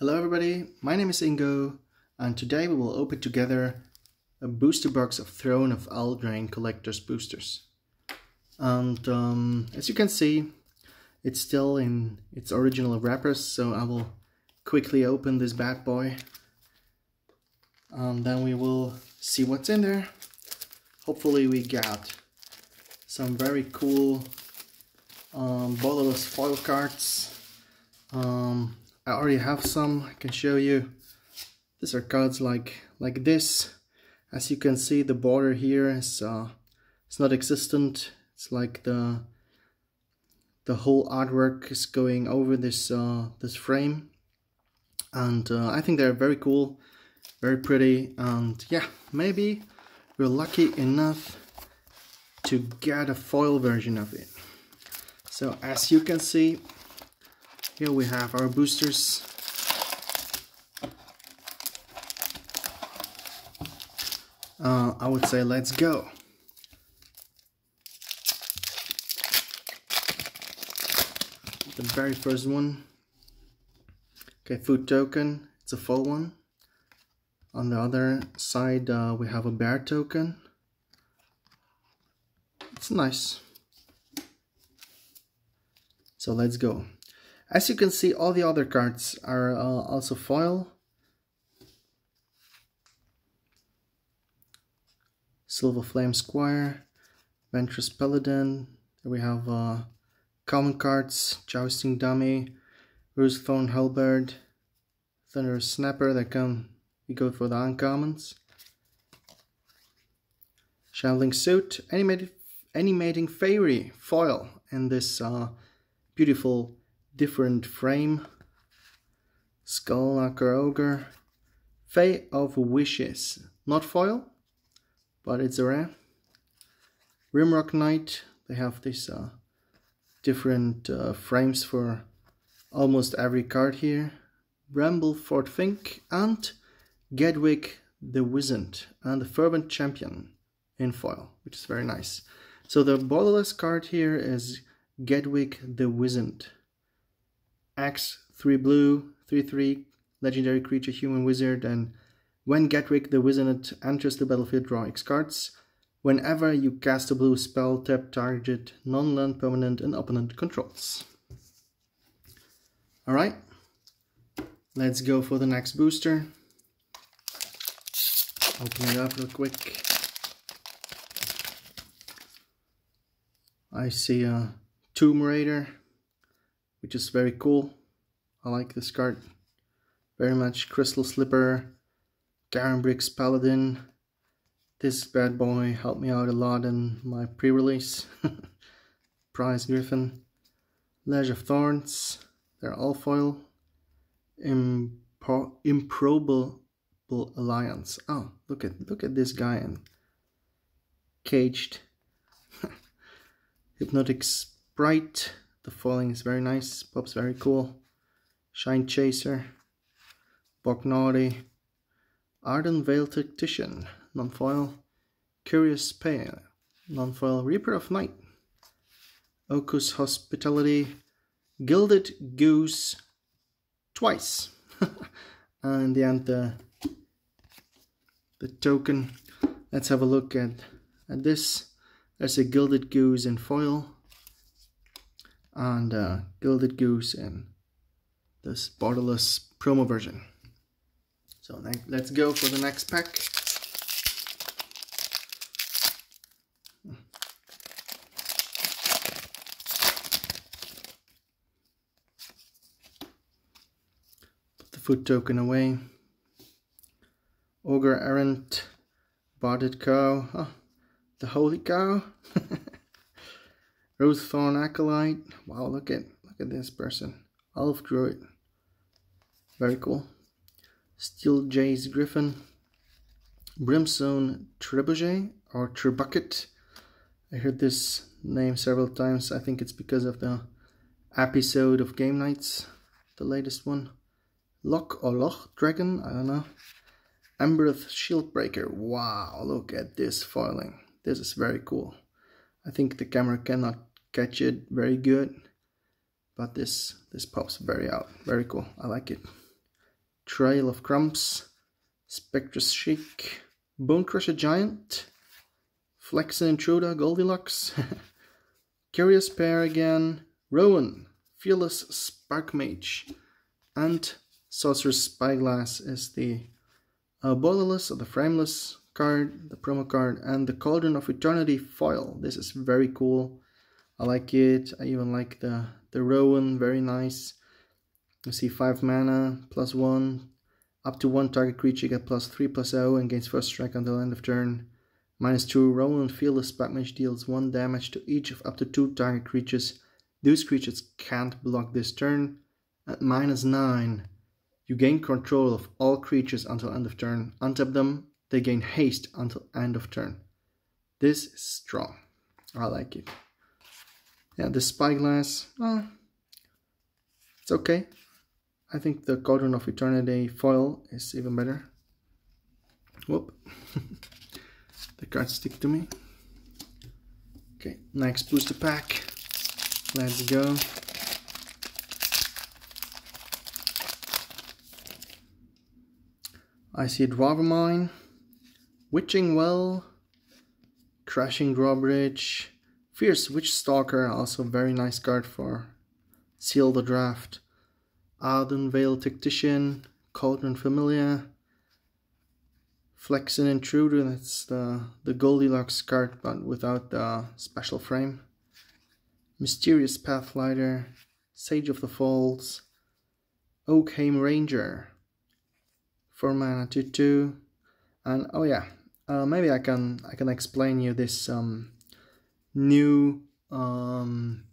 Hello everybody, my name is Ingo and today we will open together a booster box of Throne of Eldraine Collector's Boosters. And um, as you can see, it's still in its original wrappers, so I will quickly open this bad boy. And then we will see what's in there. Hopefully we got some very cool um, foil cards. Um, I already have some, I can show you. These are cards like like this. As you can see, the border here is uh, it's not existent. It's like the the whole artwork is going over this uh, this frame, and uh, I think they're very cool, very pretty, and yeah, maybe we're lucky enough to get a foil version of it. So as you can see, here we have our boosters. Uh, I would say let's go. The very first one. Okay, food token. It's a full one. On the other side, uh, we have a bear token. It's nice. So let's go. As you can see, all the other cards are uh, also foil. Silver Flame Squire, Ventress Paladin. We have uh, common cards, Jousting Dummy, Rosethorn Halberd, Thunderous Snapper that can we go for the uncommons. Shambling Suit, animated, animating fairy foil in this uh, beautiful different frame. Skullknocker Ogre. Fae of Wishes. Not foil, but it's a rare. Rimrock Knight. They have these uh, different uh, frames for almost every card here. Bramblefort Fink and Gadwick the Wizened and the Fervent Champion in foil, which is very nice. So the borderless card here is Gadwick the Wizened. X, 3 blue, 3 3, legendary creature, human wizard, and when Gadwick the Wizened enters the battlefield, draw X cards. Whenever you cast a blue spell, tap target non-land permanent and opponent controls. Alright, let's go for the next booster. Open it up real quick. I see a Tomb Raider, which is very cool. I like this card very much. Crystal Slipper, Garenbrigs Paladin. This bad boy helped me out a lot in my pre-release. Prize Griffin, Ledge of Thorns. They're all foil. Impro improbable alliance. Oh, look at look at this guy and caged. Hypnotic Sprite. The foiling is very nice. Pops very cool. Shine Chaser. Bognaughty. Ardenvale Tactician. Non-foil. Curious Pale. Non-foil Reaper of Night. Oko's Hospitality. Gilded Goose. Twice. and the end the, the token. Let's have a look at, at this. There's a Gilded Goose in foil and uh, Gilded Goose in this borderless promo version. So let's go for the next pack. Put the foot token away. Ogre Errant, Barded Cow, oh, the Holy Cow. Rosethorn Acolyte. Wow, look at look at this person. Elf Druid. Very cool. Steelgaze Griffin. Brimstone Trebuchet or Trebucket. I heard this name several times. I think it's because of the episode of Game Knights, the latest one. Loch or Loch Dragon, I don't know. Embereth Shieldbreaker. Wow, look at this foiling. This is very cool. I think the camera cannot catch it very good but this this pops very out very cool I like it Trail of Crumbs, Specter's Shriek, Bone Crusher Giant, Flaxen Intruder, Goldilocks, Curious Pair again, Rowan, Fearless Spark Mage, and Sorcerer's Spyglass is the uh, Borderless or the Frameless card, the promo card, and the Cauldron of Eternity foil. This is very cool. I like it. I even like the, the Rowan, very nice. You see 5 mana, plus 1. Up to 1 target creature get plus 3 plus 0 and gains first strike until end of turn. Minus 2, Rowan Fearless Mage deals 1 damage to each of up to 2 target creatures. Those creatures can't block this turn. At minus 9, you gain control of all creatures until end of turn. Untap them, they gain haste until end of turn. This is strong. I like it. Yeah, the Spyglass, well, it's okay. I think the Cauldron of Eternity foil is even better. Whoop. the cards stick to me. Okay, next booster pack. Let's go. I see Dwarven Witching Well, Crashing Drawbridge, Fierce Witch Stalker, also very nice card for Seal the Draft. Ardenvale Tactician, Cauldron Familiar, Flaxen Intruder, that's the, the Goldilocks card but without the special frame. Mysterious Pathlighter, Sage of the Falls, Oakhame Ranger, 4 mana 2 2, and oh yeah, uh, maybe I can I can explain you this um, new um,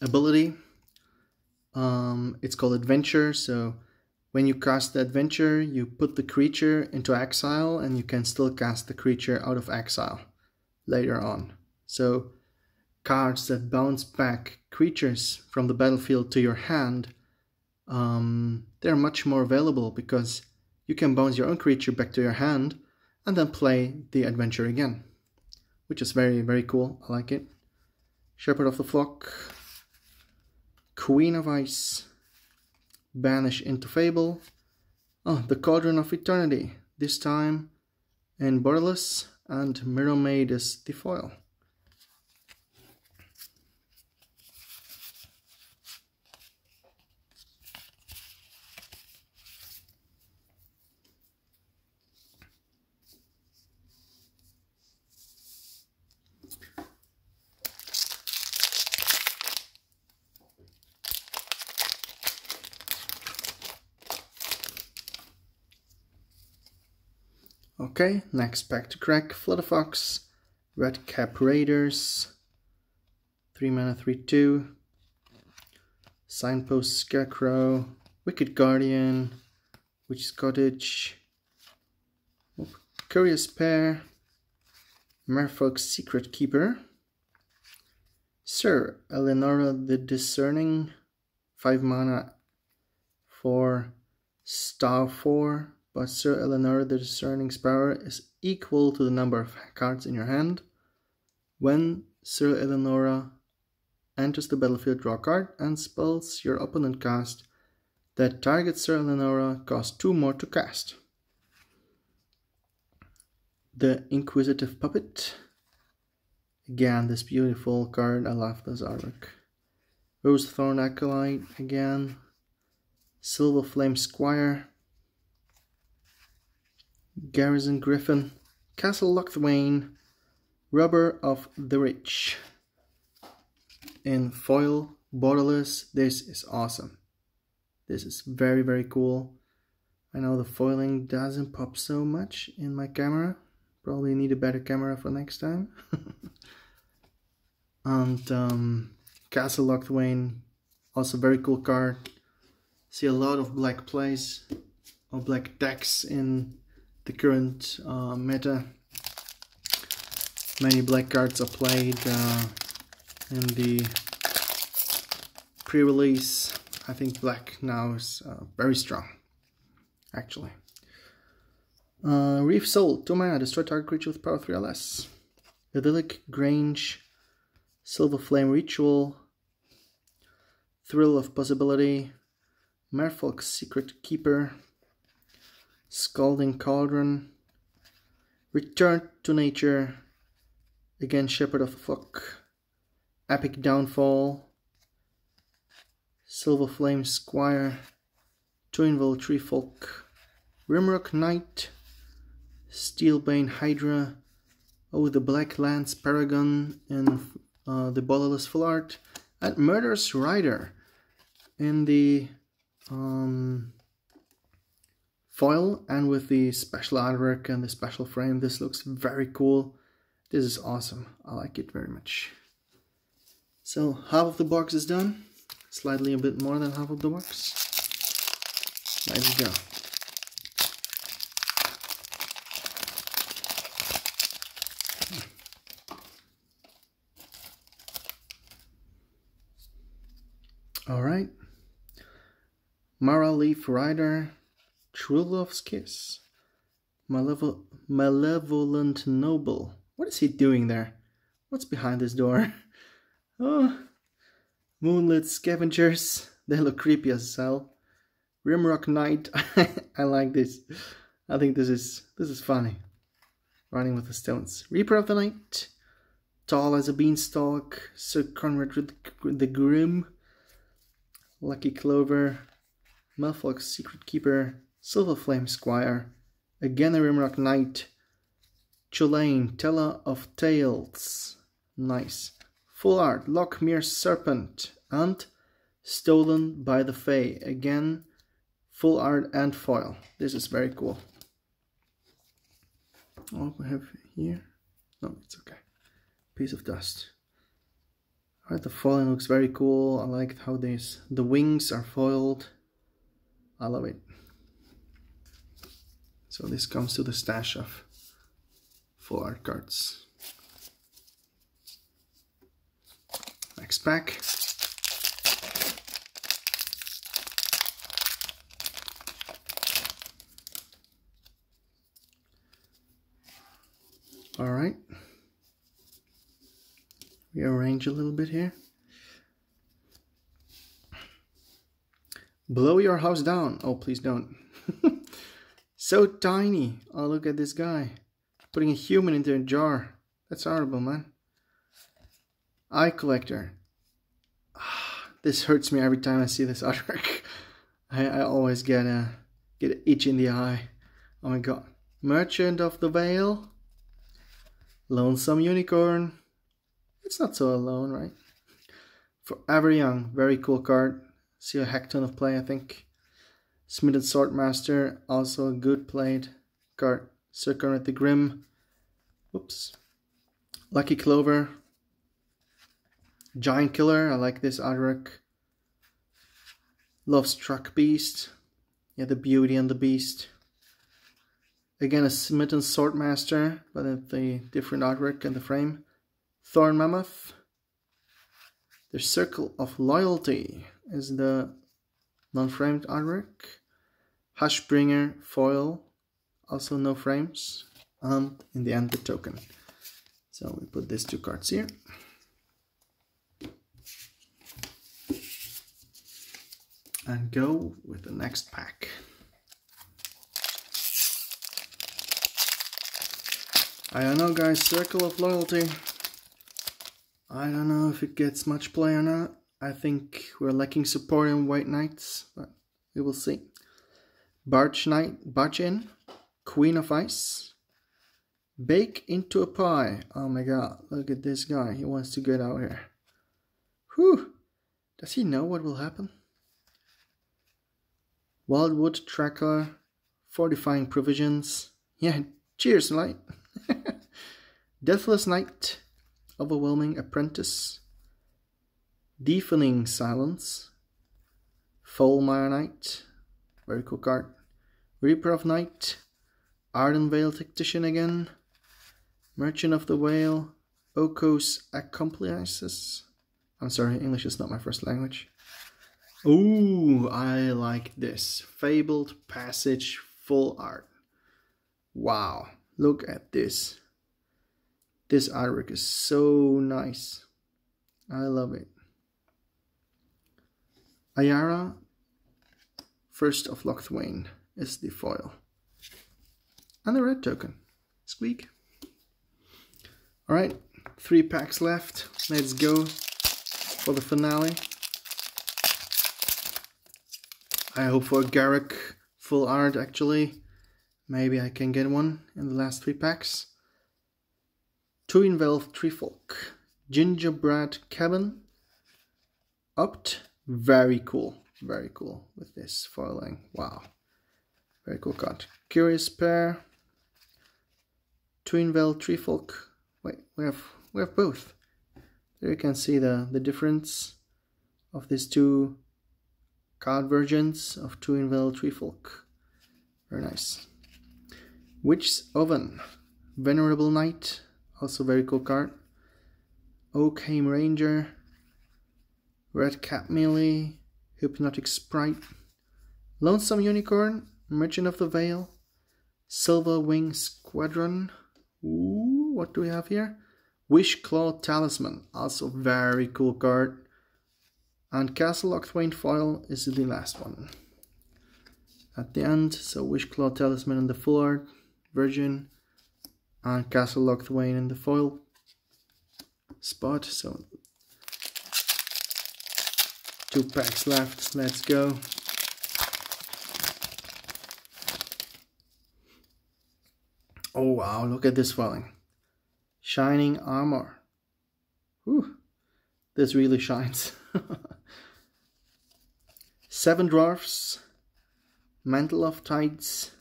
ability um, it's called Adventure. So when you cast the Adventure, you put the creature into exile and you can still cast the creature out of exile later on. So cards that bounce back creatures from the battlefield to your hand, um, they're much more available because you can bounce your own creature back to your hand and then play the adventure again, which is very, very cool. I like it. Shepherd of the Flock, Queen of Ice, Banish into Fable, oh, the Cauldron of Eternity, this time in Borderless, and Mirrormade is the foil. Okay, next pack to crack, Flutterfox, Red Cap Raiders, 3 mana 3 2, Signpost Scarecrow, Wicked Guardian, Witch's Cottage, Curious Pair, Merfolk Secret Keeper, Syr Elenora the Discerning, 5 mana 4, Star 4, but Sir Eleanor the Discerning power is equal to the number of cards in your hand. When Syr Elenora enters the battlefield, draw a card and spells your opponent cast that targets Syr Elenora cost 2 more to cast. The Inquisitive Puppet. Again, this beautiful card. I love this artwork. Rosethorn Acolyte again. Silver Flame Squire. Garrison Griffin, Castle Locthwain, Robber of the Rich. In foil, borderless, this is awesome. This is very, very cool. I know the foiling doesn't pop so much in my camera. Probably need a better camera for next time. and um, Castle Locthwain, also very cool card. See a lot of black plays or black decks in the current uh, meta. Many black cards are played uh, in the pre-release. I think black now is uh, very strong, actually. Uh, Reave Soul, 2 mana, destroy target creature with power 3 or less. Idyllic Grange, Silver Flame Ritual, Thrill of Possibility, Merfolk's Secret Keeper, Scalding Cauldron, Return to Nature, again Shepherd of the Flock, Epic Downfall, Silver Flame Squire, Tuinvale Treefolk, Rimrock Knight, Steelbane Hydra, Oh the Black Lance Paragon and uh, the Bolorless Full Art, and Murderous Rider. In the um, foil and with the special artwork and the special frame. This looks very cool. This is awesome. I like it very much. So half of the box is done. Slightly a bit more than half of the box. There we go. Hmm. All right. Mara Leaf Rider, True Love's Kiss, Malevol Malevolent Noble. What is he doing there? What's behind this door? Oh, Moonlit Scavengers. They look creepy as hell. Rimrock Knight. I like this. I think this is this is funny. Running with the stones. Reaper of the Night. Tall as a beanstalk. Syr Konrad with the Grim. Lucky Clover. Merfolk's Secret Keeper. Silver Flame Squire. Again a Rimrock Knight. Chulane, Teller of Tales. Nice. Full art, Lochmere Serpent, and Stolen by the Fae. Again, full art and foil. This is very cool. Oh, we have here. No, it's okay. Piece of dust. Alright, the foiling looks very cool. I like how these the wings are foiled. I love it. So this comes to the stash of full art cards. Next pack. All right. Rearrange a little bit here. Blow your house down. Oh, please don't. So tiny. Oh, look at this guy. Putting a human into a jar. That's horrible, man. Eye collector. this hurts me every time I see this artwork. I, I always get a get an itch in the eye. Oh my god. Merchant of the Veil. Lonesome Unicorn. It's not so alone, right? Forever Young. Very cool card. See a heck ton of play, I think. Smitten Swordmaster. Also a good played card. Circle at the Grim. Oops. Lucky Clover. Giant Killer, I like this artwork. Love Struck Beast. Yeah, the beauty and the beast. Again, a Smitten Swordmaster, but the different artwork and the frame. Thorn Mammoth. The Circle of Loyalty is the non-framed artwork. Hushbringer foil, also no frames. And in the end, the token. So we put these two cards here. and go with the next pack. I don't know guys, Circle of Loyalty. I don't know if it gets much play or not. I think we're lacking support in White Knights, but we will see. Barge Knight, Barge in, Queen of Ice. Bake into a pie. Oh my god, look at this guy. He wants to get out here. Whew. Does he know what will happen? Wildwood Tracker, Fortifying Provisions. Yeah, cheers, light. Deathless Knight, Overwhelming Apprentice, Deafening Silence, Foulmire Knight, very cool card. Reaper of Night, Ardenvale Tactician again, Merchant of the Whale, Oko's Accomplices. I'm sorry, English is not my first language. Ooh, I like this. Fabled Passage full art. Wow, look at this. This artwork is so nice. I love it. Ayara, First of Locthwain is the foil. And the red token. Squeak. Alright, three packs left. Let's go for the finale. I hope for Garruk full art actually. Maybe I can get one in the last three packs. Tuinvale Treefolk. Gingerbread Cabin. Opt. Very cool. Very cool with this foiling. Wow. Very cool card. Curious Pair. Tuinvale Treefolk. Wait, we have we have both. There you can see the, the difference of these two card versions of Tuinvale Treefolk. Very nice. Witch's Oven, Venerable Knight, also very cool card. Oakhame Ranger, Red Cap Melee, Hypnotic Sprite, Lonesome Unicorn, Merchant of the Veil, Silver Wing Squadron. Ooh, what do we have here? Wish Claw Talisman, also very cool card. And Castle Locthwain foil is the last one. At the end, so Wish Claw Talisman in the full art version and Castle Locthwain in the foil spot. So two packs left, let's go. Oh wow, look at this swelling. Shining armor. Whew, this really shines. Seven Dwarfs, Mantle of Tides,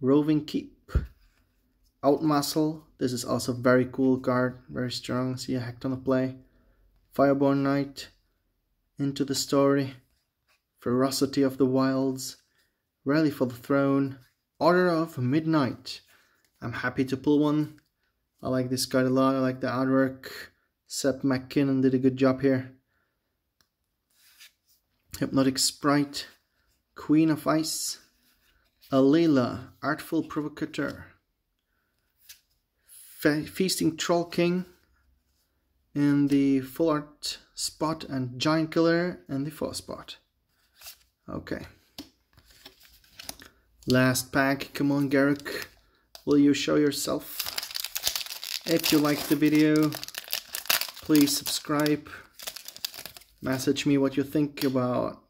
Roving Keep, Outmuscle, this is also very cool card, very strong, see a heck ton of play. Fireborn Knight, Into the Story, Ferocity of the Wilds, Rally for the Throne, Order of Midnight. I'm happy to pull one. I like this card a lot, I like the artwork. Seb McKinnon did a good job here. Hypnotic Sprite, Queen of Ice, Alela, Artful Provocateur, Fe Feasting Troll King in the full art spot and Giant Killer in the full spot. Okay. Last pack, come on Garruk, will you show yourself? If you liked the video, please subscribe Message me what you think about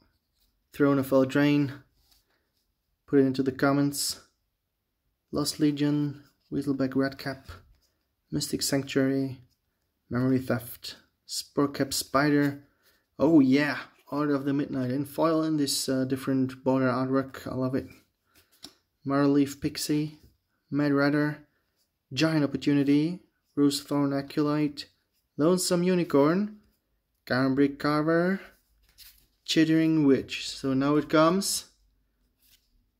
Throne of Eldraine. Put it into the comments. Lost Legion, Weaselback Redcap, Mystic Sanctuary, Memory Theft, Sporecap Spider. Oh yeah, Order of the Midnight in foil in this uh, different border artwork. I love it. Maraleaf Pixie, Mad Ratter, Giant Opportunity, Rosethorn Acolyte, Lonesome Unicorn, Garenbrig Carver, Chittering Witch. So now it comes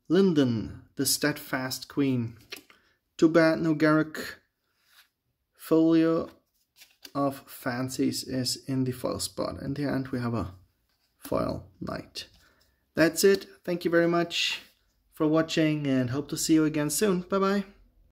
Linden, the Steadfast Queen. Too bad no Garruk. Folio of Fancies is in the foil spot. In the end we have a foil knight. That's it. Thank you very much for watching and hope to see you again soon. Bye bye.